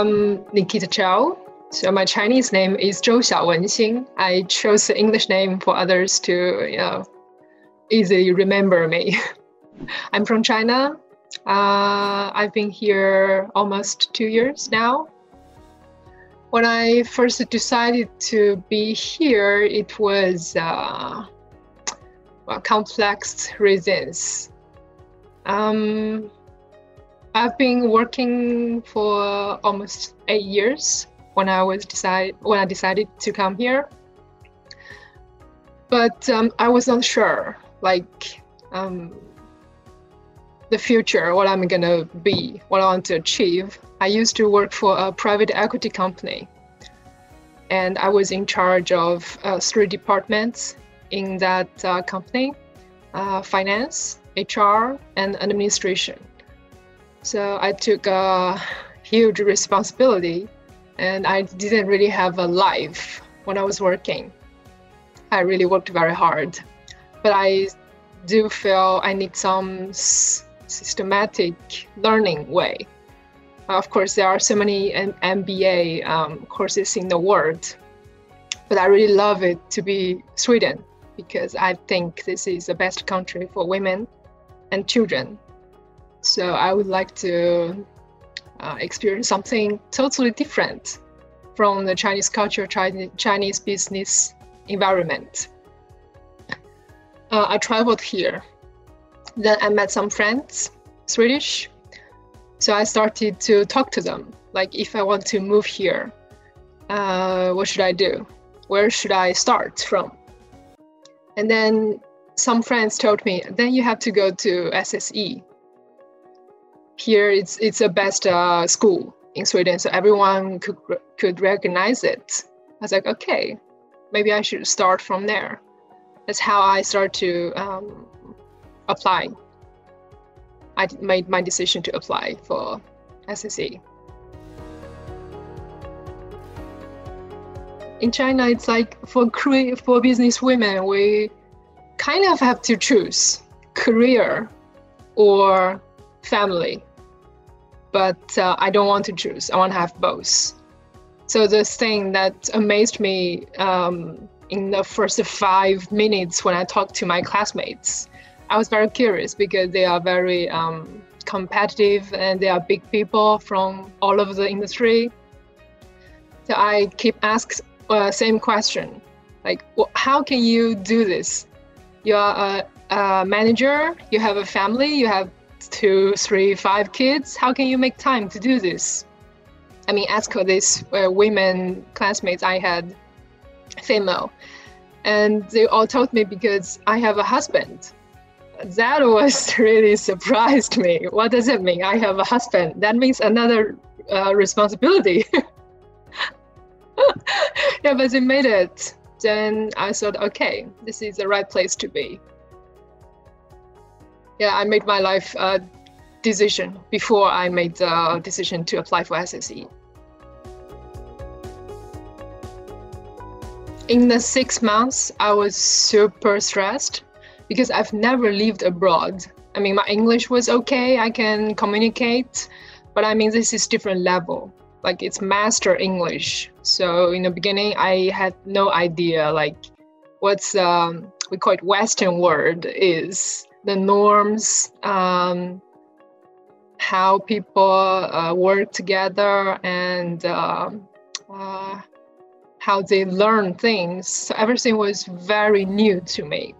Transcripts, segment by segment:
I'm Nikita Zhou. So my Chinese name is Zhou Xiaowenxing. I chose the English name for others to, you know, easily remember me. I'm from China. Uh, I've been here almost two years now. When I first decided to be here, it was uh, well, complex reasons. Um, I've been working for almost eight years when I was decide when I decided to come here. But um, I was not sure, like um, the future, what I'm gonna be, what I want to achieve. I used to work for a private equity company, and I was in charge of uh, three departments in that uh, company: uh, finance, HR, and administration. So I took a huge responsibility and I didn't really have a life when I was working. I really worked very hard, but I do feel I need some s- systematic learning way. Of course, there are so many M- MBA um, courses in the world, but I really love it to be Sweden because I think this is the best country for women and children so I would like to uh, experience something totally different from the Chinese culture, Chinese, business environment. Uh, I traveled here. Then I met some friends, Swedish. So I started to talk to them, like if I want to move here, uh, what should I do? Where should I start from? And then some friends told me, then you have to go to SSE, here it's it's the best uh, school in Sweden, so everyone could could recognize it. I was like, okay, maybe I should start from there. That's how I started to um, apply. I made my decision to apply for SSE. In China, it's like for career, for business women, we kind of have to choose career or family but uh, I don't want to choose. I want to have both. So the thing that amazed me um, in the first five minutes when I talked to my classmates, I was very curious because they are very um, competitive and they are big people from all over the industry. So I keep asking uh, same question, like, how can you do this? You are a, a manager, you have a family, you have two, three, five kids. How can you make time to do this? I mean, ask these uh, women classmates I had, female, and they all told me because I have a husband. That was really surprised me. What does it mean? I have a husband. That means another uh, responsibility. yeah, but they made it. Then I thought, okay, this is the right place to be yeah, I made my life uh, decision before I made the decision to apply for SSE. In the six months, I was super stressed because I've never lived abroad. I mean, my English was okay, I can communicate, but I mean, this is different level. Like it's master English. So in the beginning, I had no idea like what's um, we call it Western word is the norms, um, how people uh, work together, and uh, uh, how they learn things. So everything was very new to me.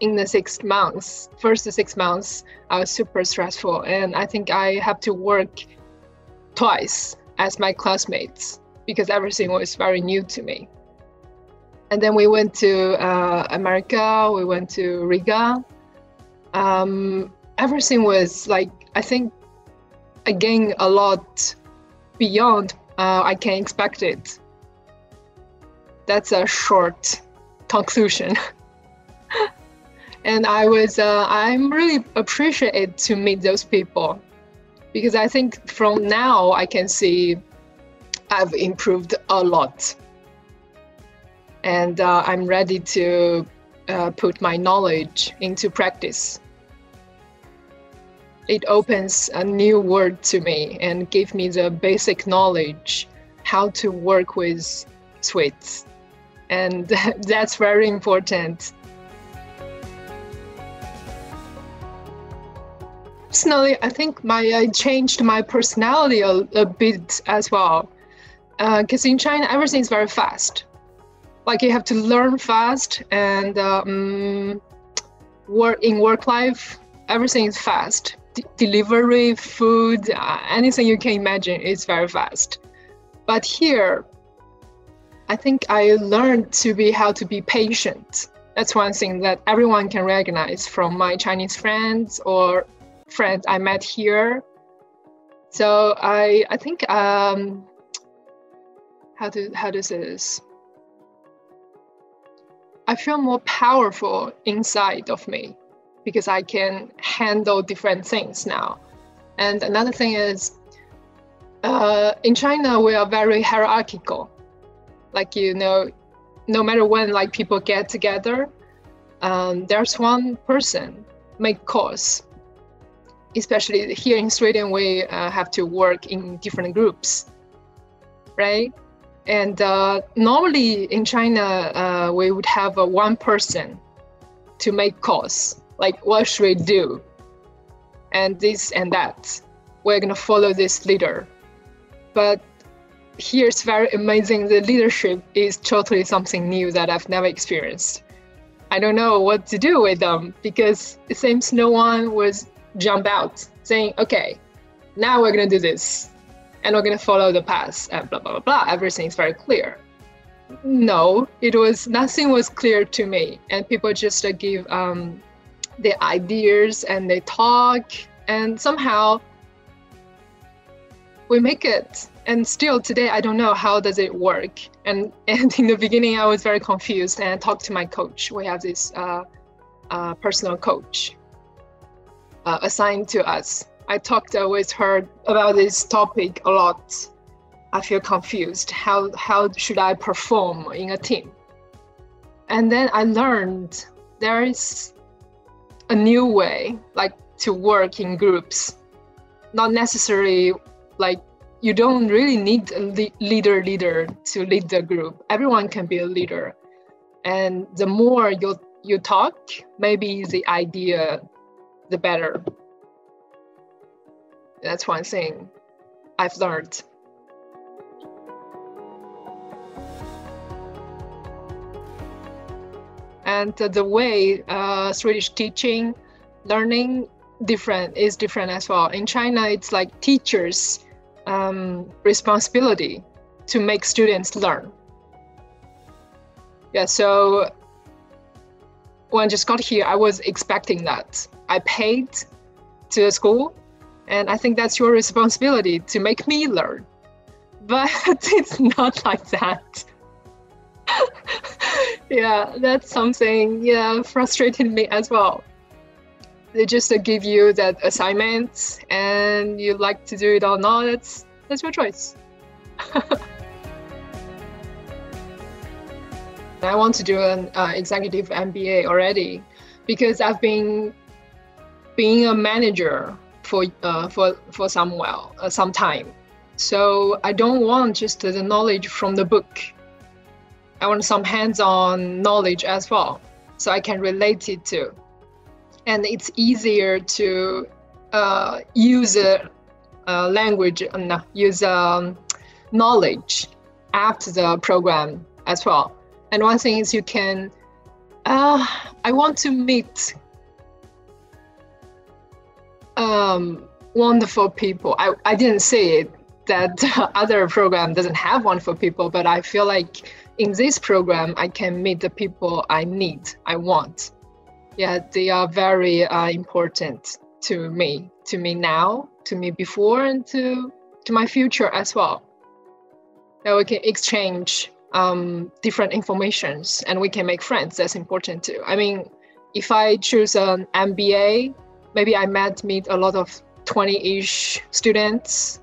In the six months, first six months, I was super stressful, and I think I have to work twice as my classmates because everything was very new to me and then we went to uh, America. We went to Riga. Um, everything was like I think again a lot beyond uh, I can expect it. That's a short conclusion. and I was uh, I'm really appreciated to meet those people because I think from now I can see I've improved a lot and uh, I'm ready to uh, put my knowledge into practice. it opens a new world to me and give me the basic knowledge how to work with Swedes. And that's very important. Personally, I think my I changed my personality a, a bit as well. Because uh, in China, everything is very fast. Like you have to learn fast, and um, work in work life, everything is fast. D- delivery, food, uh, anything you can imagine is very fast. But here, I think I learned to be how to be patient. That's one thing that everyone can recognize from my Chinese friends or friends I met here. So I I think um, how to how to say this. I feel more powerful inside of me because I can handle different things now. And another thing is, uh, in China we are very hierarchical. Like you know, no matter when like people get together, um, there's one person make calls especially here in Sweden, we uh, have to work in different groups, right? And uh, normally in China, uh, we would have one person to make calls, like what should we do, and this and that. We're gonna follow this leader, but here it's very amazing. The leadership is totally something new that I've never experienced. I don't know what to do with them because it seems no one was jump out saying, okay, now we're going to do this and we're going to follow the path and blah, blah, blah, blah. Everything's very clear. No, it was nothing was clear to me. And people just uh, give um, the ideas and they talk and somehow we make it and still today i don't know how does it work and and in the beginning i was very confused and i talked to my coach we have this uh, uh, personal coach uh, assigned to us. I talked with her about this topic a lot. I feel confused. How how should I perform in a team? And then I learned there is a new way, like to work in groups. Not necessarily like you don't really need a leader leader to lead the group. Everyone can be a leader. And the more you you talk, maybe the idea the better. That's one thing I've learned. And the way uh, Swedish teaching, learning different is different as well. In China, it's like teachers' um, responsibility to make students learn. Yeah, so when I just got here, I was expecting that. I paid to the school, and I think that's your responsibility to make me learn. But it's not like that. yeah, that's something, yeah, frustrated me as well. They just give you that assignment and you like to do it or not, that's, that's your choice. I want to do an uh, executive MBA already because I've been being a manager for uh, for for some while uh, some time. So I don't want just the knowledge from the book. I want some hands-on knowledge as well, so I can relate it to, and it's easier to uh, use a, language, uh, use um, knowledge after the program as well. And one thing is you can, uh, I want to meet um, wonderful people. I, I didn't say it that other program doesn't have wonderful people, but I feel like in this program, I can meet the people I need, I want. Yeah, they are very uh, important to me, to me now, to me before, and to to my future as well. That we can exchange um, different informations and we can make friends. That's important too. I mean, if I choose an MBA, maybe I might meet a lot of 20-ish students.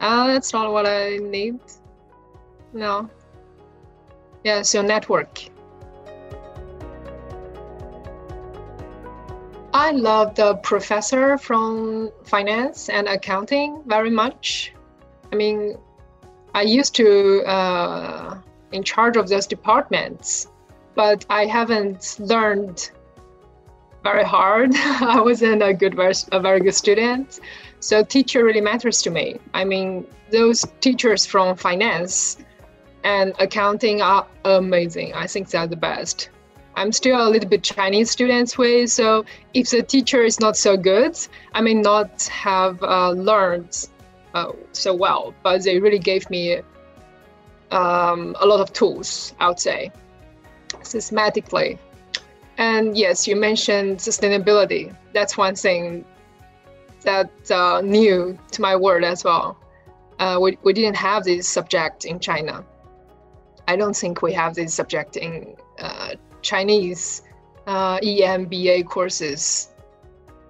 Uh, that's not what I need. No. Yeah, so network. I love the professor from finance and accounting very much. I mean, I used to uh, in charge of those departments, but I haven't learned very hard. I wasn't a good, a very good student. So teacher really matters to me. I mean, those teachers from finance and accounting are amazing. I think they're the best. I'm still a little bit Chinese students way, so if the teacher is not so good, I may not have uh, learned uh, so well, but they really gave me um, a lot of tools, I would say, systematically. And yes, you mentioned sustainability. That's one thing that's uh, new to my world as well. Uh, we, we didn't have this subject in China. I don't think we have this subject in uh, Chinese uh, EMBA courses.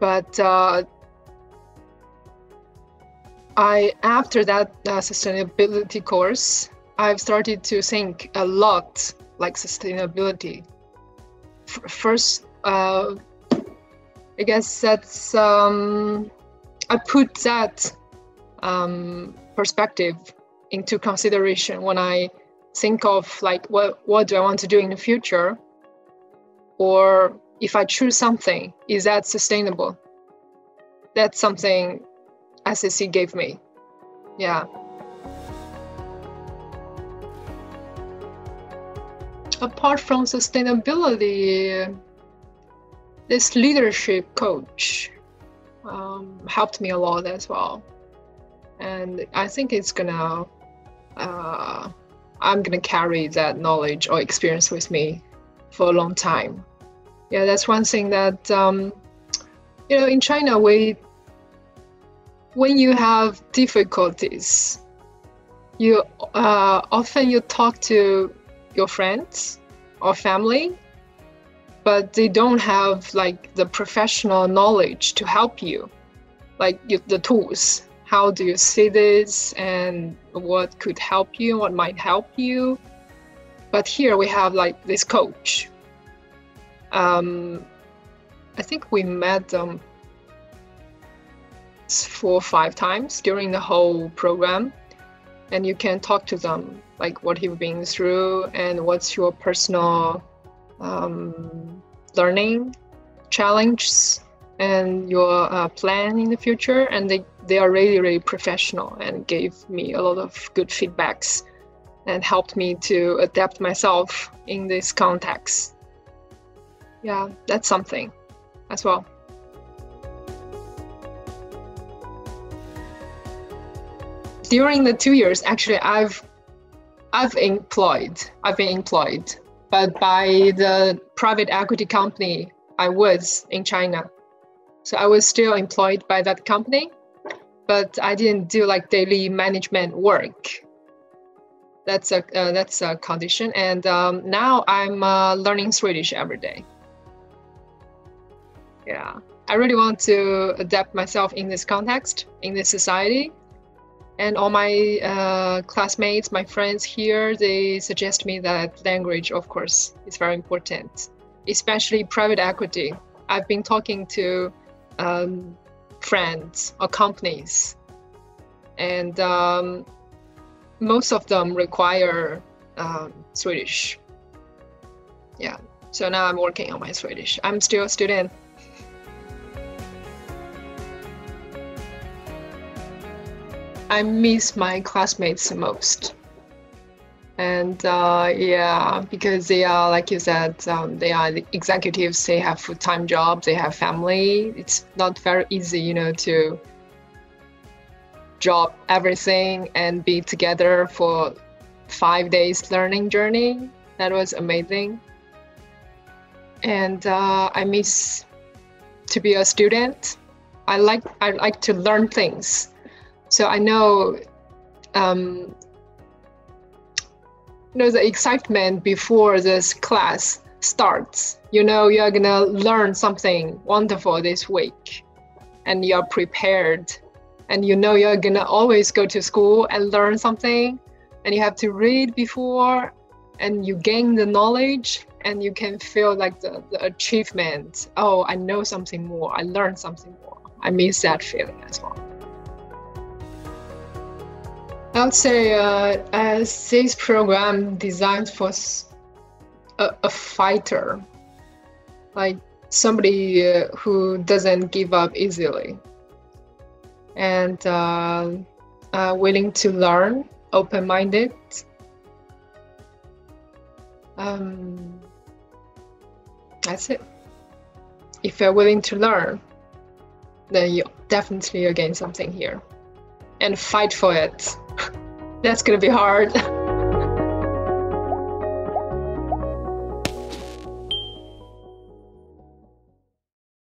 But uh, I after that uh, sustainability course, I've started to think a lot like sustainability. First, uh, I guess that's um, I put that um, perspective into consideration when I think of like what what do I want to do in the future, or if I choose something, is that sustainable? That's something SSE gave me. Yeah. Apart from sustainability, this leadership coach um, helped me a lot as well. And I think it's gonna, uh, I'm gonna carry that knowledge or experience with me for a long time. Yeah, that's one thing that, um, you know, in China, we, when you have difficulties, you uh, often you talk to your friends or family but they don't have like the professional knowledge to help you. Like you, the tools. How do you see this and what could help you what might help you? But here we have like this coach. Um, i think we met them four or five times during the whole program and you can talk to them like what you've been through and what's your personal um, learning challenges and your uh, plan in the future. And they, they are really really professional and gave me a lot of good feedbacks and helped me to adapt myself in this context. Yeah that's something as well during the two years actually i've i've employed i've been employed but by the private equity company I was in China. So I was still employed by that company, but I didn't do like daily management work. That's a uh, that's a condition, and um, now I'm uh, learning Swedish every day. Yeah, I really want to adapt myself in this context, in this society, and all my uh, classmates my friends here they suggest me that language of course is very important especially private equity. I've been talking to um, friends or companies and um, most of them require um, swedish. Yeah so now i'm working on my swedish. I'm still a student I miss my classmates the most. And uh, yeah, because they are, like you said, um, they are executives, they have full time jobs, they have family. It's not very easy, you know, to drop everything and be together for five days learning journey. That was amazing. And uh, I miss to be a student. I like I like to learn things so I know, um, you know, the excitement before this class starts. You know, you're gonna learn something wonderful this week, and you're prepared, and you know you're gonna always go to school and learn something, and you have to read before, and you gain the knowledge, and you can feel like the, the achievement. Oh, I know something more. I learned something more. I miss that feeling as well. I would say uh, as this program designed for a, a fighter, like somebody uh, who doesn't give up easily and uh, uh, willing to learn, open-minded. Um, that's it. If you're willing to learn, then you definitely gain something here, and fight for it. That's gonna be hard.